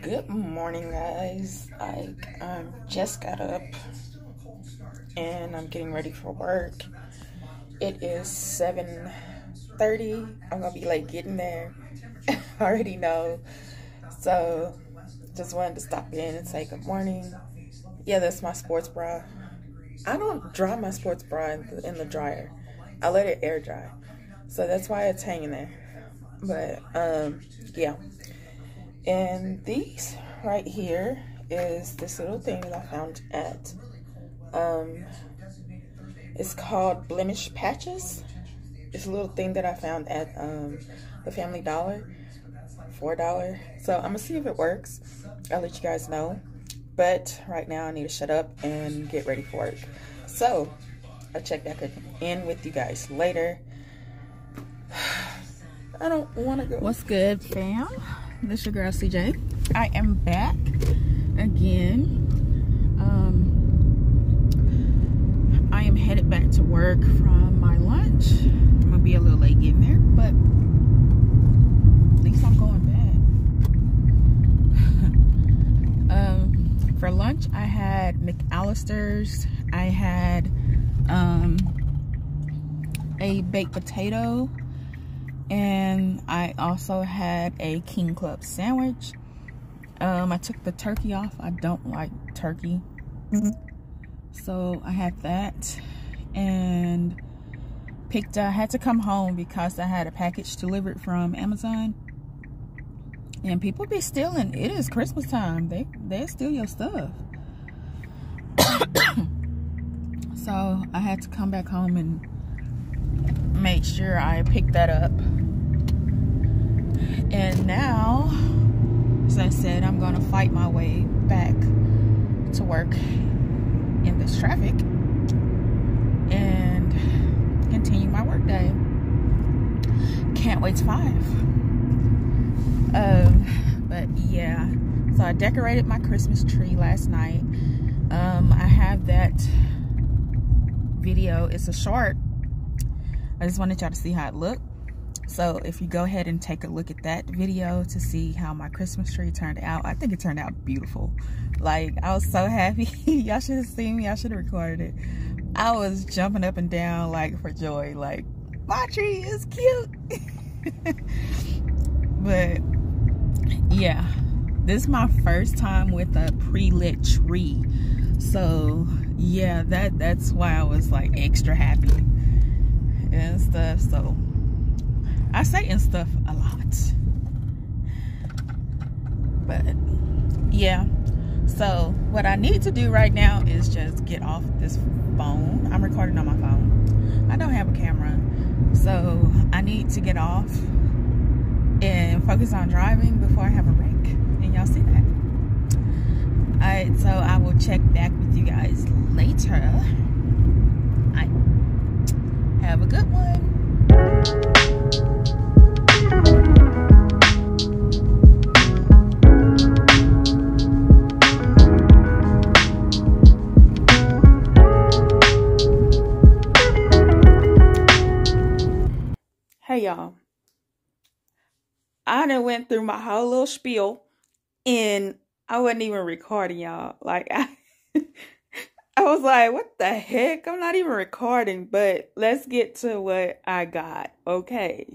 Good morning, guys. I um, just got up and I'm getting ready for work. It is 7.30. I'm going to be late getting there. I already know. So, just wanted to stop in and say good morning. Yeah, that's my sports bra. I don't dry my sports bra in the, in the dryer. I let it air dry. So that's why it's hanging there. But, um, yeah. And these right here is this little thing that I found at, um, it's called Blemish Patches. It's a little thing that I found at um, the Family Dollar, $4. So I'm going to see if it works. I'll let you guys know. But right now I need to shut up and get ready for work. So I'll check back in with you guys later. I don't want to go. What's good, fam? This is your girl CJ. I am back again. Um, I am headed back to work from my lunch. I'm gonna be a little late getting there, but at least I'm going back. um, for lunch, I had McAlister's. I had um, a baked potato and I also had a King Club sandwich. Um, I took the turkey off. I don't like turkey. So I had that and picked, I had to come home because I had a package delivered from Amazon. And people be stealing. It is Christmas time. They, they steal your stuff. so I had to come back home and make sure I picked that up. And now, as I said, I'm gonna fight my way back to work in this traffic and continue my work day. Can't wait to five. Um, but yeah, so I decorated my Christmas tree last night. Um, I have that video. It's a short I just wanted y'all to see how it looked. So if you go ahead and take a look at that video to see how my Christmas tree turned out, I think it turned out beautiful. Like, I was so happy. y'all should have seen me. I should have recorded it. I was jumping up and down, like, for joy. Like, my tree is cute. but, yeah. This is my first time with a pre-lit tree. So, yeah, that that's why I was, like, extra happy and stuff. So I say and stuff a lot. But yeah. So what I need to do right now is just get off this phone. I'm recording on my phone. I don't have a camera. So I need to get off and focus on driving before I have a break. And y'all see that. Alright, so I will check back with you guys later. Have a good one. Hey y'all. I done went through my whole little spiel and I wasn't even recording y'all. Like I I was like, what the heck? I'm not even recording, but let's get to what I got. Okay.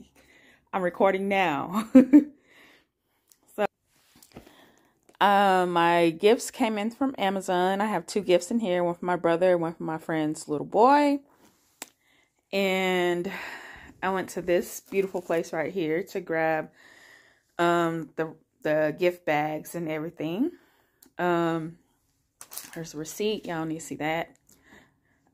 I'm recording now. so, um, my gifts came in from Amazon. I have two gifts in here one for my brother, one for my friend's little boy. And I went to this beautiful place right here to grab um, the, the gift bags and everything. Um, there's a receipt. Y'all need to see that.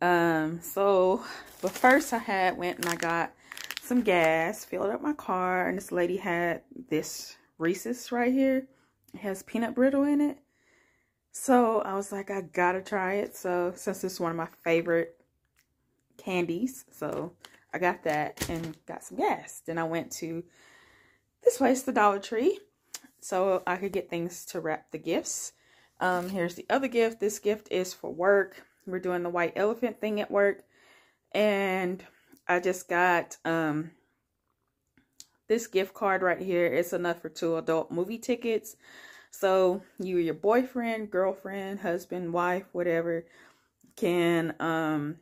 Um, so, but first I had went and I got some gas, filled up my car, and this lady had this Reese's right here. It has peanut brittle in it. So I was like, I gotta try it. So since it's one of my favorite candies, so I got that and got some gas. Then I went to this place, the Dollar Tree, so I could get things to wrap the gifts. Um, here's the other gift. This gift is for work. We're doing the white elephant thing at work. And I just got um, this gift card right here. It's enough for two adult movie tickets. So you, your boyfriend, girlfriend, husband, wife, whatever, can um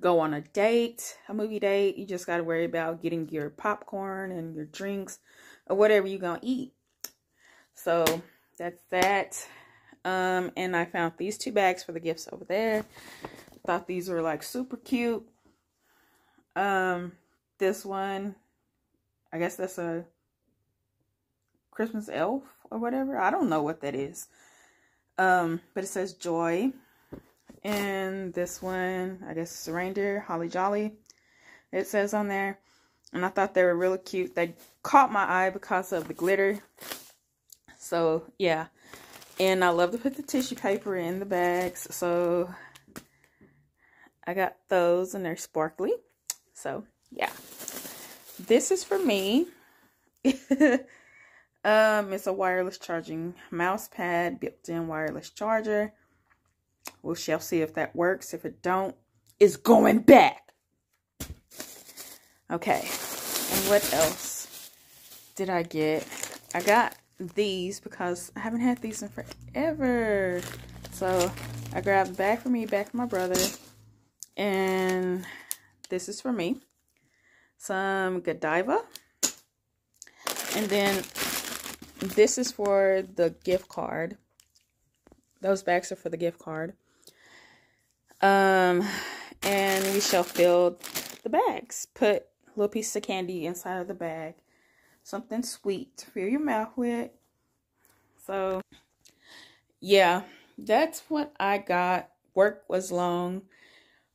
go on a date, a movie date. You just got to worry about getting your popcorn and your drinks or whatever you're going to eat. So that's that. Um, and I found these two bags for the gifts over there. Thought these were like super cute. Um, this one, I guess that's a Christmas elf or whatever. I don't know what that is. Um, but it says joy. And this one, I guess it's a reindeer, Holly Jolly. It says on there. And I thought they were really cute. They caught my eye because of the glitter. So, yeah. And I love to put the tissue paper in the bags. So, I got those and they're sparkly. So, yeah. This is for me. um, It's a wireless charging mouse pad, built-in wireless charger. We shall see if that works. If it don't, it's going back. Okay. And what else did I get? I got these because I haven't had these in forever. So I grabbed bag for me, bag for my brother. And this is for me. Some Godiva. And then this is for the gift card. Those bags are for the gift card. Um, and we shall fill the bags. Put little pieces of candy inside of the bag. Something sweet to fill your mouth with. So, yeah, that's what I got. Work was long.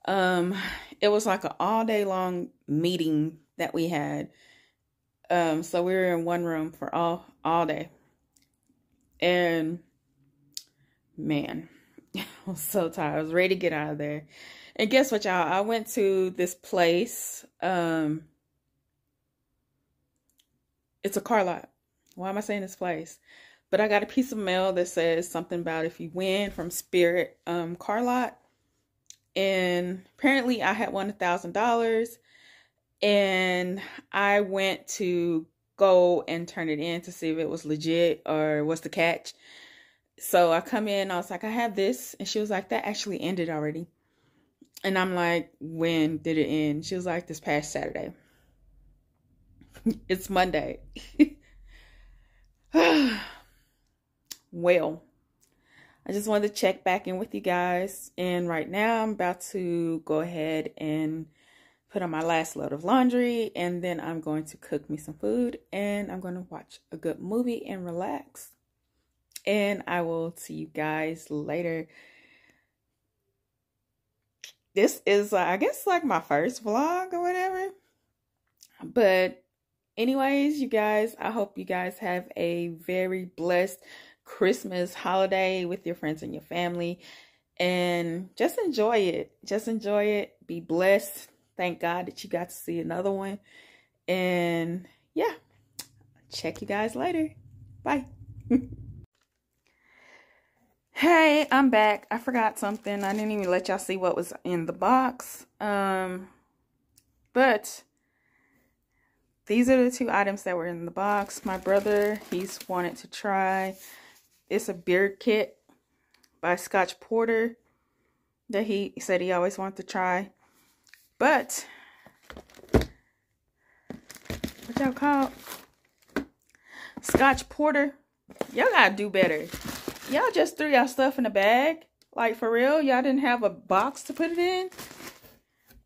Um, it was like an all day long meeting that we had. Um, so we were in one room for all all day. And man, I was so tired. I was ready to get out of there. And guess what, y'all? I went to this place. Um, it's a car lot. Why am I saying this place? But I got a piece of mail that says something about if you win from Spirit um, car lot. And apparently I had won a thousand dollars. And I went to go and turn it in to see if it was legit or what's the catch. So I come in, I was like, I have this. And she was like, that actually ended already. And I'm like, when did it end? She was like, this past Saturday. it's Monday. well, I just wanted to check back in with you guys. And right now, I'm about to go ahead and put on my last load of laundry. And then I'm going to cook me some food. And I'm going to watch a good movie and relax and I will see you guys later. This is, uh, I guess, like my first vlog or whatever. But, anyways, you guys, I hope you guys have a very blessed Christmas holiday with your friends and your family. And just enjoy it. Just enjoy it. Be blessed. Thank God that you got to see another one. And yeah, check you guys later. Bye. Hey, I'm back. I forgot something. I didn't even let y'all see what was in the box. Um, but these are the two items that were in the box. My brother, he's wanted to try. It's a beer kit by Scotch Porter that he said he always wanted to try. But what y'all call Scotch Porter? Y'all gotta do better y'all just threw y'all stuff in a bag. Like, for real, y'all didn't have a box to put it in.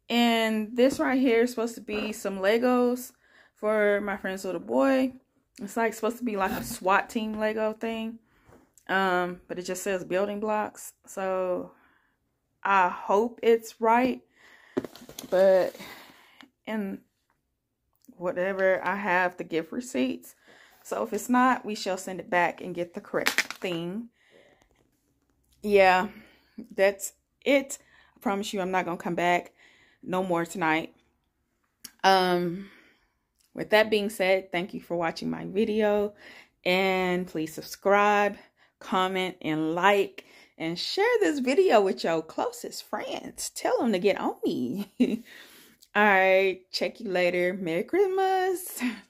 And this right here is supposed to be some Legos for my friend's little boy. It's like supposed to be like a SWAT team Lego thing. Um, but it just says building blocks. So I hope it's right. But in whatever I have the gift receipts. So if it's not, we shall send it back and get the correct thing yeah, that's it. I promise you I'm not going to come back no more tonight. Um, with that being said, thank you for watching my video. And please subscribe, comment, and like. And share this video with your closest friends. Tell them to get on me. All right. Check you later. Merry Christmas.